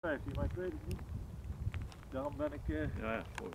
15, maar ik weet het niet. Daarom ben ik... Uh... Ja, ja, goed.